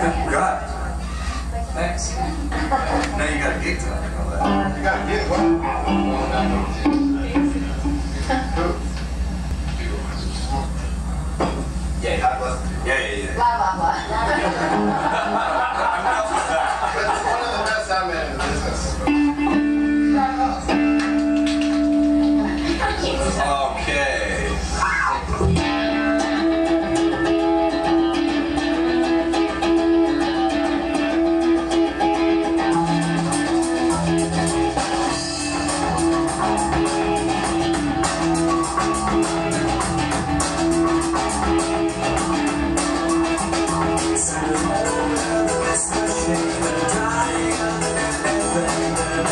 Right. Thanks. Now you got a gig tonight, you know that. You gotta get what? Yeah, yeah. Yeah, yeah, yeah. Blah, blah, blah.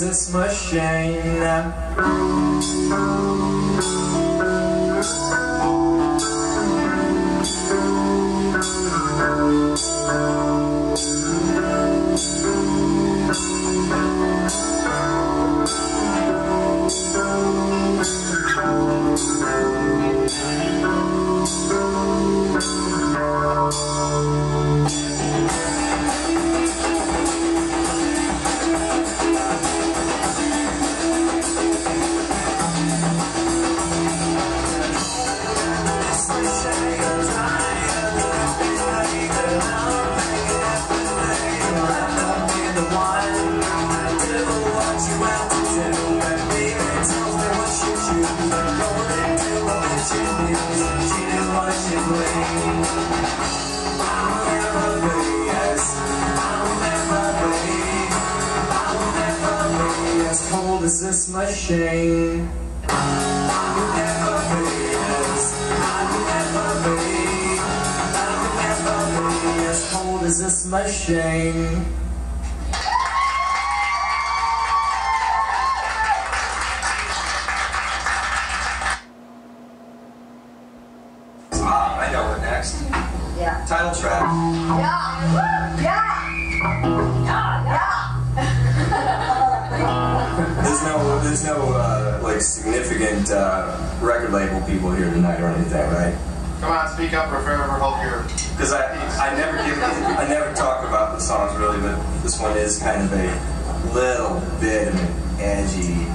This machine cold as this machine. I will never be as I will never be. I will never be as cold as this machine. People here tonight or anything, right? Come on, speak up or forever hold your Because I, I never give, I never talk about the songs really, but this one is kind of a little bit of an edgy,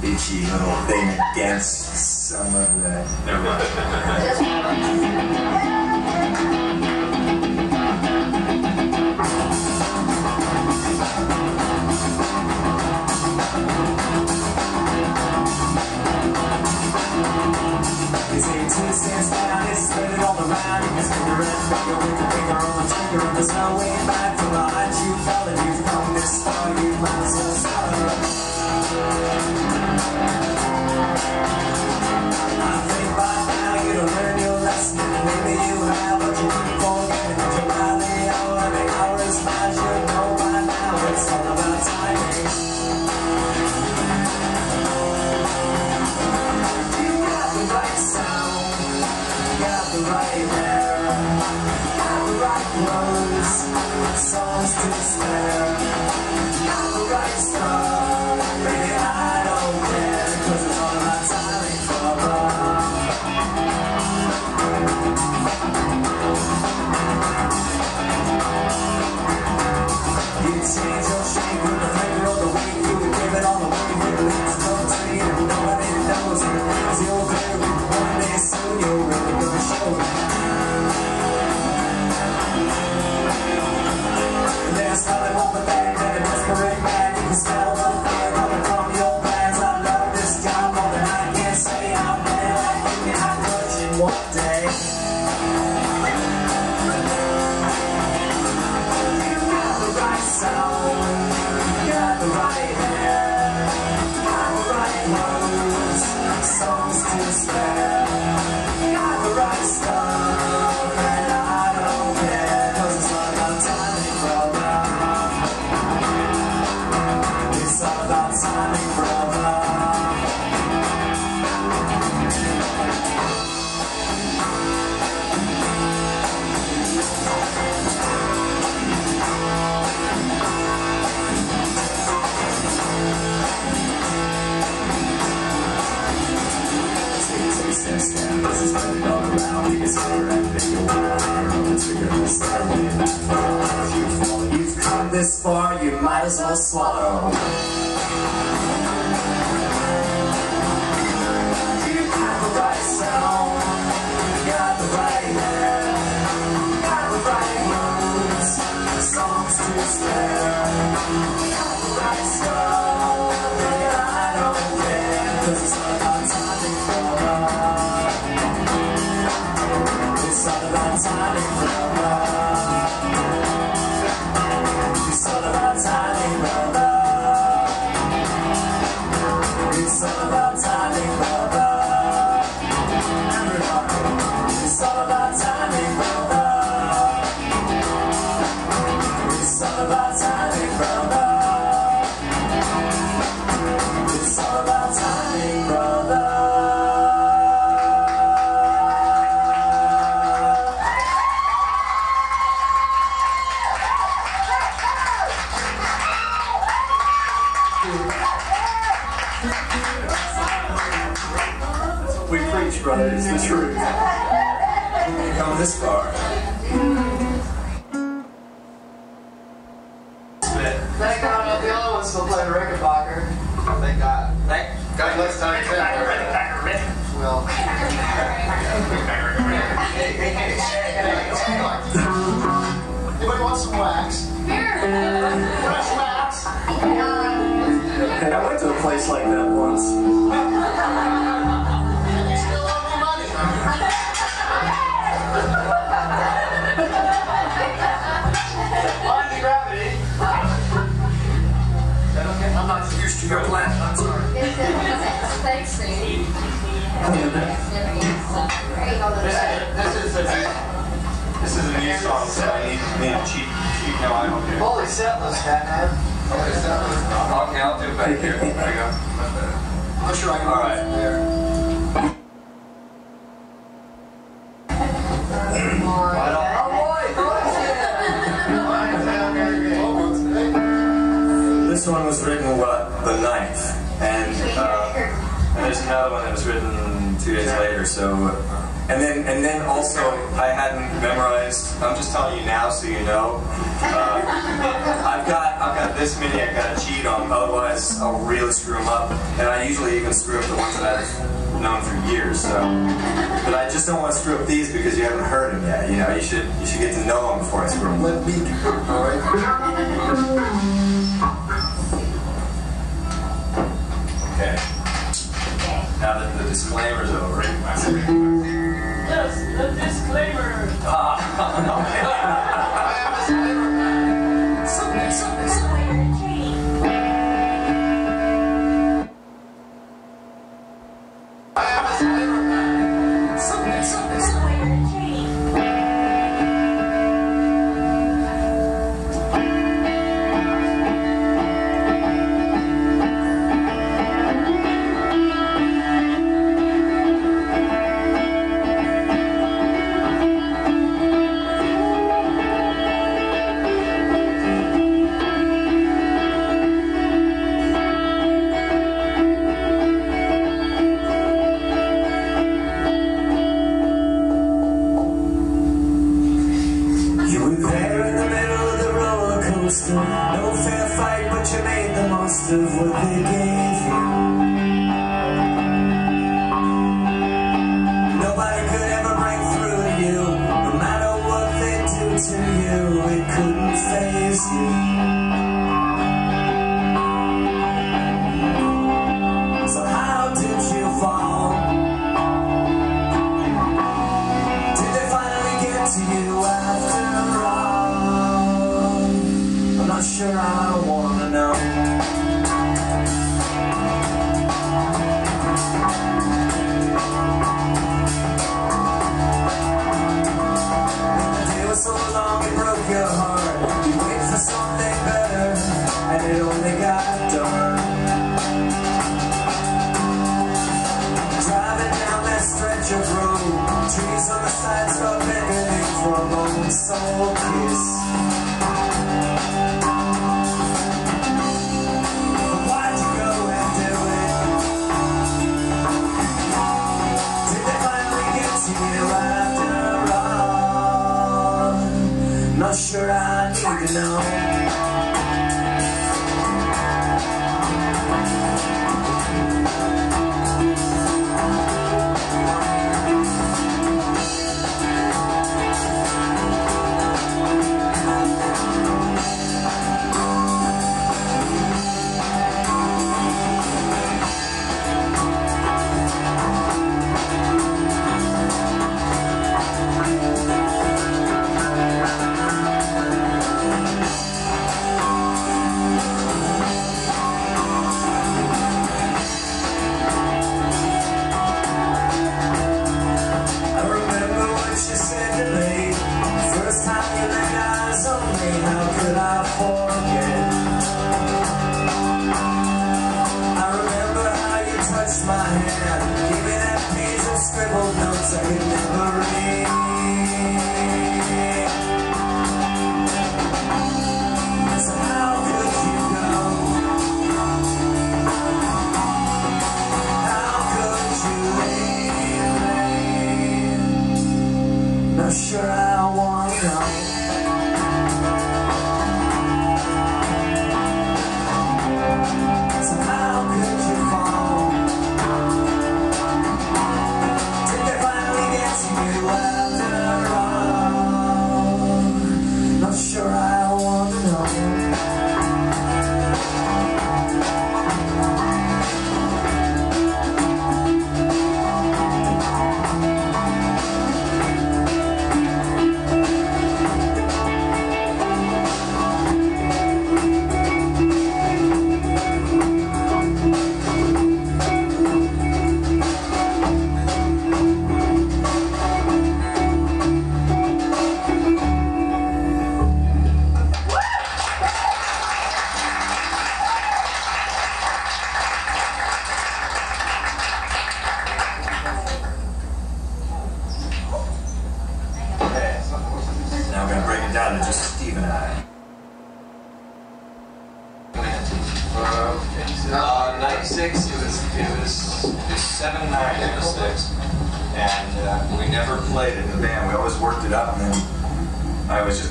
bitchy little thing against some of the. Never mind. 18 cents down, it's spread all around. Spin your red finger with your finger on the trigger. There's no way back from the height you fell and you've come this far. You might as well start. I one day. This far, you might as well swallow. This is, a, new song, so I need, need a cheap, cheap, no, I don't care. holy settlers, Batman. Holy settlers. Okay, I'll do it back here. There you go. I'm sure I can. All right. This one was written, what, the ninth, and, uh, and there's another one that was written two days later, so, and then, and then also, I hadn't memorized, I'm just telling you now so you know, uh, I've got, I've got this many I gotta cheat on, otherwise I'll really screw them up, and I usually even screw up the ones that I've known for years, so, but I just don't want to screw up these because you haven't heard them yet, you know, you should, you should get to know them before I screw them. Let me, all right? Okay. Now that the disclaimer's over. Yes, the disclaimer. Oh, you Not sure I need to know. moments are in the rain.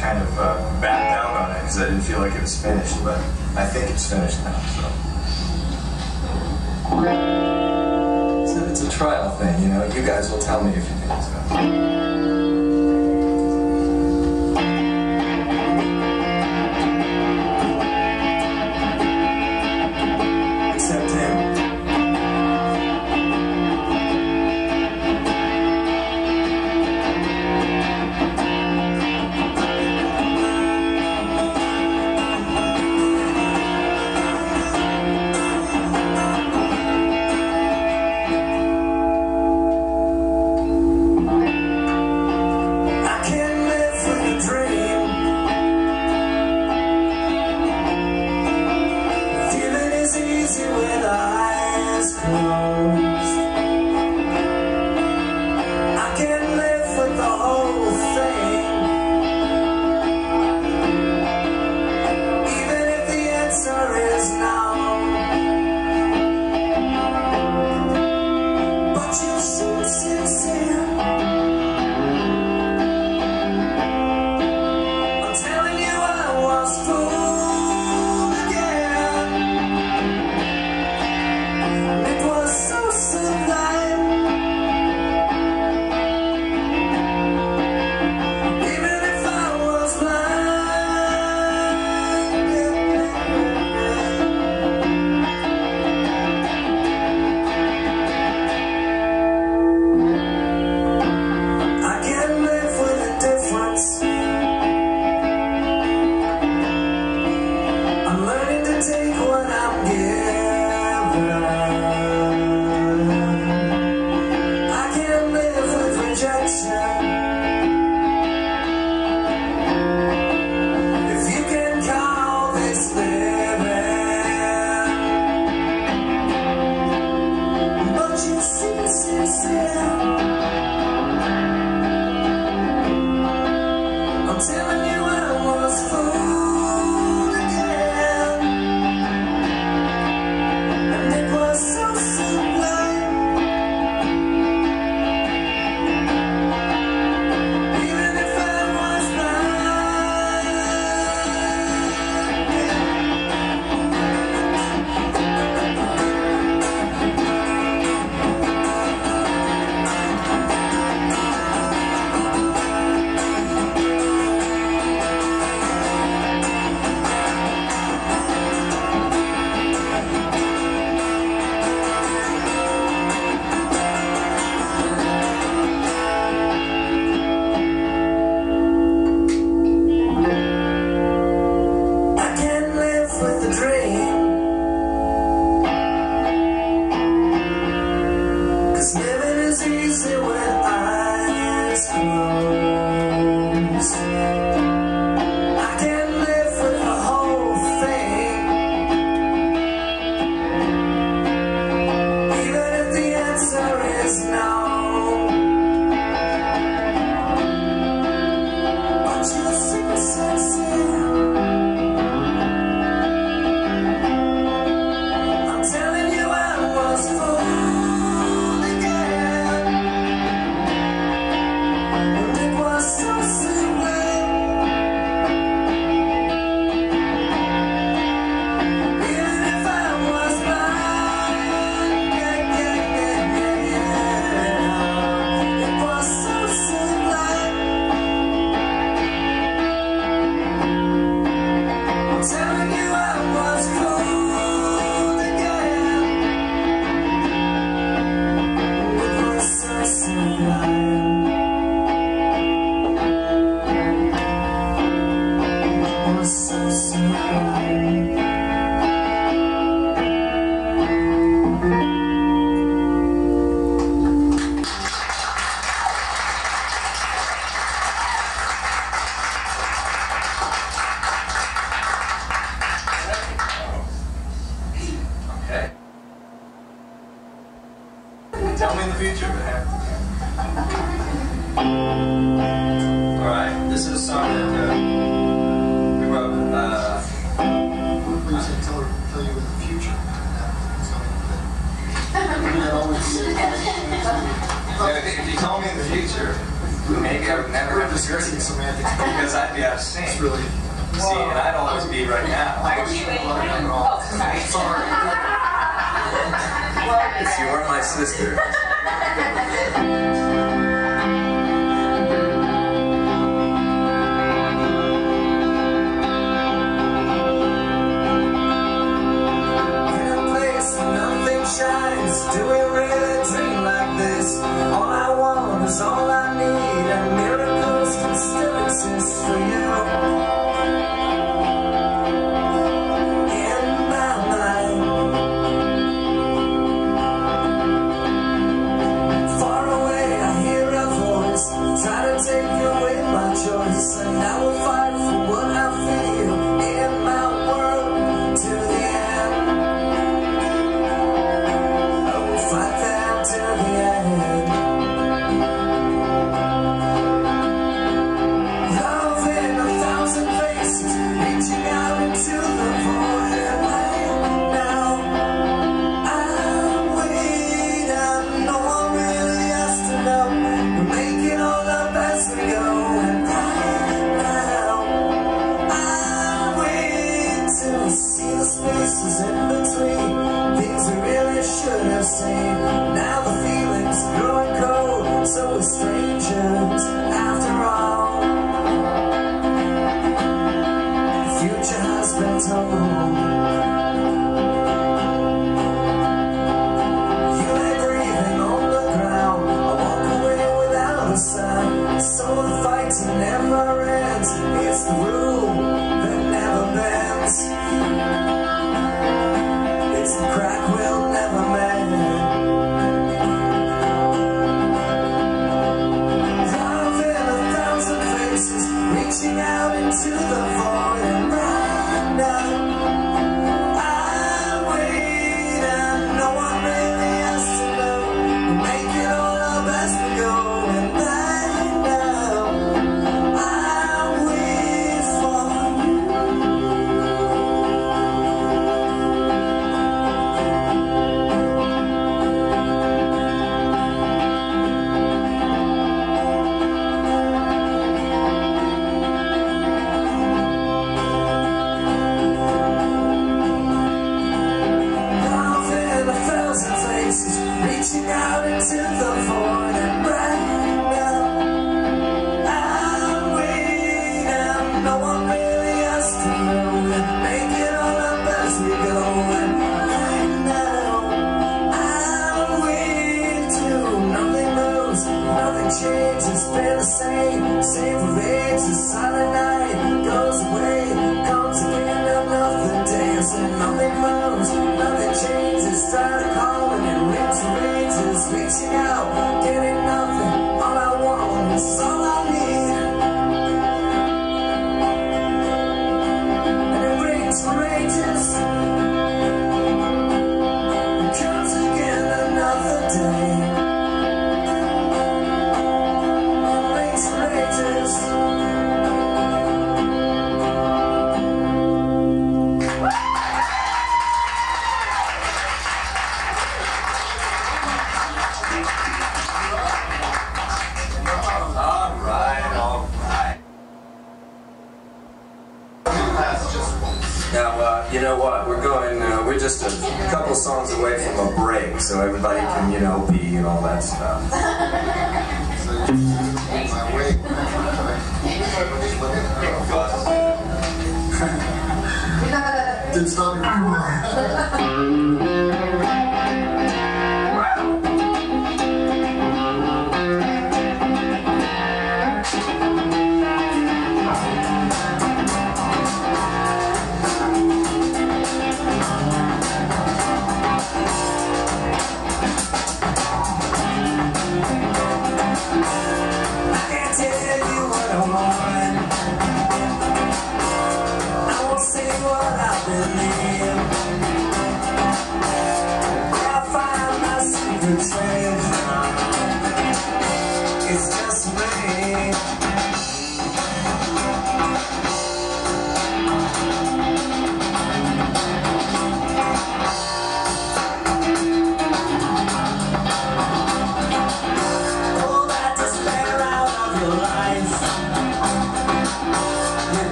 kind of uh, backed down on it because I didn't feel like it was finished, but I think it's finished now, so. so it's a trial thing, you know? You guys will tell me if you think it's so. that we. It's really. See, and I'd always be right now. Oh, I wish you Oh, sorry. sorry. well, you are my sister. shines. Do we really dream like this? All I want is all I still exists for you.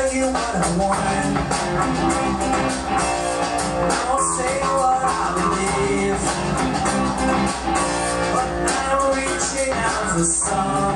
tell you what I want. I won't say what I believe. But I'm reaching out for some.